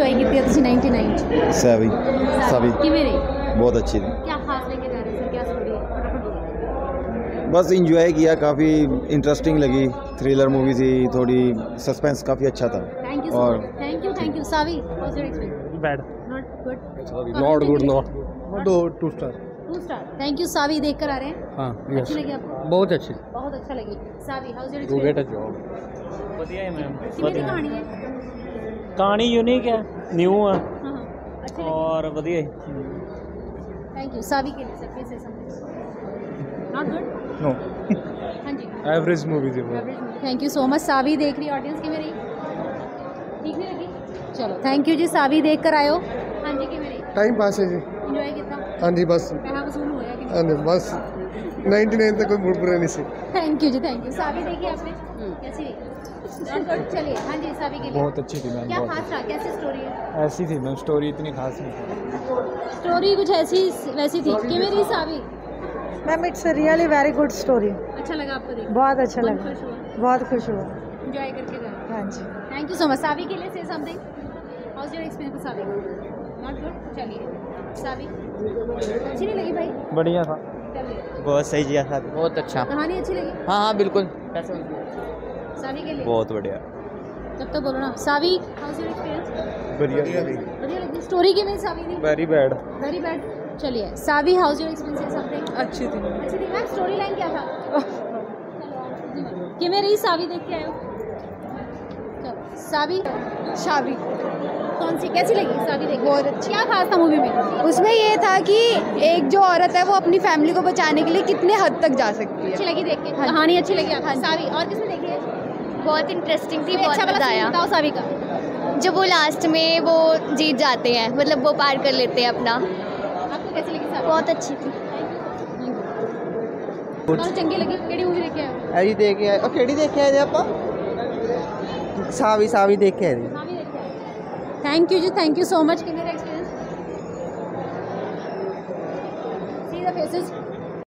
Enjoy ਕੀਤੀ ਹੈ ਤੁਸੀਂ 99 ਚ ਸੈਵੀ ਸਭੀ ਕਿਵੇਂ ਰਹੀ बहुत अच्छी थी क्या खास लेके जा रहे हैं सर क्या स्टोरी है फटाफट बोलो। बस इंजॉय किया काफ़ी इंटरेस्टिंग लगी थ्रिलर मूवी थी थोड़ी सस्पेंस काफ़ी अच्छा था थैंक यू सो और much thank you thank you Savi was your experience bad not good not good not दो two star two star thank you Savi देख कर आ रहे हैं हाँ अच्छी लगी आपको बहुत अच्छी बहुत अच्छा लगी Savi how your to get experience a job ਵਧੀਆ ਹੈ ਮੈਮ कितनी दी कहानी है ਕਹਾਣੀ ਯੂਨੀਕ ਹੈ ਨਿਊ ਹੈ हाँ हाँ अच्छी लगी ਔਰ ਵਧੀਆ ਹੈ थैंक यू सावी के लिए sir please say something not good no हाँ जी एवरेज मूवी थी वो thank you so much Savi देख रही ऑडियंस की मेरी ठीक नहीं लगी चलो थैंक यू जी सावी देख कर आयो हाँ जी की मेरी टाइम पास है जी इंजॉय किया हाँ जी बस पैसा वसूल होया कि हाँ जी बस 99 तक कोई नहीं सी। थैंक यू जी थैंक यू सावी देखी आपने? कैसी चलिए। हाँ जी सावी के लिए। बहुत अच्छी थी मैम क्या खास रहा? कैसी स्टोरी है? ऐसी थी मैम स्टोरी इतनी खास नहीं थी। स्टोरी कुछ ऐसी वैसी थी। कि मेरी Saavi? Ma'am it's really very good story अच्छा लगा आपको देख बहुत अच्छा लगा। बहुत खुश हुआ। एंजॉय करके गए हाँ जी। Thank you so much Saavi के लिए say something how's your experience Saavi? Not good चलिए। सावी? अच्छी नहीं लगी भाई? बढ़िया था। बहुत सही किया था। बहुत अच्छा। कहानी अच्छी लगी? हाँ हाँ बिल्कुल। सावी के लिए? बहुत बढ़िया। तब तो बोलो ना। सावी हाउस योर एक्सपीरियंस बढ़िया। बढ़िया लगी। स्टोरी की नहीं सावी थी वेरी बैड वेरी बैड चलिए Savi how's your experience something अच्छी थी। अच्छी थी। मैम स्टोरी लाइन क्या था? कि मैं रही सावी देख के आए हो चलो सावी। शावी कौन सी कैसी लगी सावी देख बहुत अच्छी। क्या खास था मूवी में उसमें ये था कि एक जो औरत है वो अपनी फैमिली को बचाने के लिए कितने हद तक जा सकती अच्छी है लगी देख के हाँ जी। कहानी अच्छी लगी आपको हाँ जी। सावी और किसने देखी है बहुत इंटरेस्टिंग थी कोई बहुत अच्छा मजा वाला scene आया बताओ सावी का जब वो लास्ट में वो जीत जाते हैं मतलब वो पार कर लेते हैं अपना आपको कैसी लगी सावी बहुत अच्छी थी ਤੁਹਾਨੂੰ ਚੰਗੀ ਲੱਗੀ ਕਿਹੜੀ ਮੂਵੀ ਦੇਖ ਕੇ ਆਏ ਹੋ ਐਜੀ ਦੇਖ ਕੇ ਆਏ ਉਹ ਕਿਹੜੀ ਦੇਖਿਆ ਜੀ ਆਪਾਂ ਸਾਵੀ ਸਾਵੀ ਦੇਖ ਕੇ ਆਏ ਜੀ सावी देख के आए थैंक यू जी थैंक यू सो मच कि मेरा एक्सपीरियंस सी द फेसेस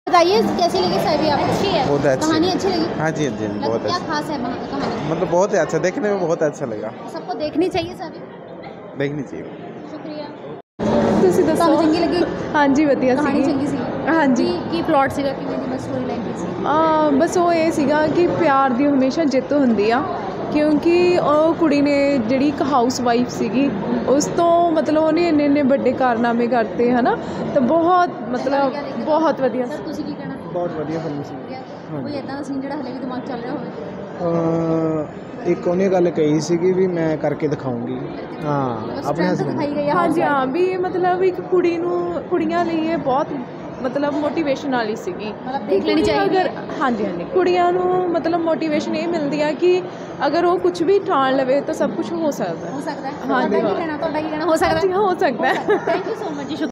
बताइए कैसी लगी सावी आपको अच्छी है बहुत अच्छी। कहानी अच्छी लगी हाँ जी हाँ जी लग- बहुत क्या अच्छा खास है वहाँ- कहानी मतलब बहुत ही अच्छा देखने में बहुत अच्छा लगा सबको देखनी चाहिए सावी देखनी चाहिए शुक्रिया ਤੁਸੀਂ ਤੁਹਾਨੂੰ ਚੰਗੀ ਲੱਗੀ ਹਾਂਜੀ ਵਧੀਆ ਕਹਾਣੀ ਸੀਗੀ ਚੰਗੀ ਸੀ ਹਾਂਜੀ ਕੀ ਕੀ ਪਲਾਟ ਸੀਗਾ ਕਿਵੇਂ ਦੀ ਬਸ ਸਟੋਰੀ ਲਾਈਨ ਕੀ ਸੀ ਆ ਬਸ ਉਹ ਇਹ ਸੀਗਾ ਕਿ ਪਿਆਰ ਦੀ ਹਮੇਸ਼ਾ ਜਿੱਤ ਹੁੰਦੀ ਆ ਕਿਉਂਕਿ ਉਹ ਕੁੜੀ ਨੇ ਜਿਹੜੀ ਇੱਕ ਹਾਊਸ ਵਾਈਫ ਸੀਗੀ ਉਸ ਤੋਂ ਮਤਲਬ ਉਹਨੇ ਇੰਨੇ ਇੰਨੇ ਵੱਡੇ ਕਾਰਨਾਮੇ ਕਰਤੇ ਹਨਾ? ਤਾਂ ਬਹੁਤ ਮਤਲਬ ਬਹੁਤ ਵਧੀਆ ਬਹੁਤ ਵਧੀਆ ਫਿਲਮ ਸੀ। ਇੱਕ ਉਹਨੇ ਗੱਲ ਕਹੀ ਸੀਗੀ ਵੀ ਮੈਂ ਕਰਕੇ ਦਿਖਾਉਂਗੀ। ਹਾਂ ਆਪਣੇ ਦਿਖਾਈ ਗਈ ਹਾਂਜੀ ਹਾਂ ਵੀ ਇਹ ਮਤਲਬ ਇੱਕ ਕੁੜੀ ਨੂੰ ਕੁੜੀਆਂ ਲਈ ਇਹ ਬਹੁਤ ਮਤਲਬ ਮੋਟੀਵੇਸ਼ਨ ਵਾਲੀ ਸੀਗੀ। ਦੇਖ ਲੈਣੀ ਚਾਹੀਦੀ ਅਗਰ ਹਾਂਜੀ ਹਾਂਜੀ। ਕੁੜੀਆਂ ਨੂੰ ਮਤਲਬ ਮੋਟੀਵੇਸ਼ਨ ਇਹ ਮਿਲਦੀ ਆ ਕਿ ਅਗਰ ਉਹ ਕੁਝ ਵੀ ਠਾਣ ਲਵੇ ਤਾਂ ਸਭ ਕੁਝ ਹੋ ਸਕਦਾ ਹੈ ਹੋ ਸਕਦਾ ਹੈ ਹਾਂਜੀ, ਤੁਹਾਡਾ ਕੀ ਹਾਂ। ਕਹਿਣਾ ਤੁਹਾਡਾ ਕੀ ਕਹਿਣਾ ਹੋ ਸਕਦਾ ਹਾਂਜੀ ਹੋ ਸਕਦਾ ਹੈ ਥੈਂਕ ਯੂ ਸੋ ਮਚ ਜੀ ਸ਼ੁਕਰੀਆ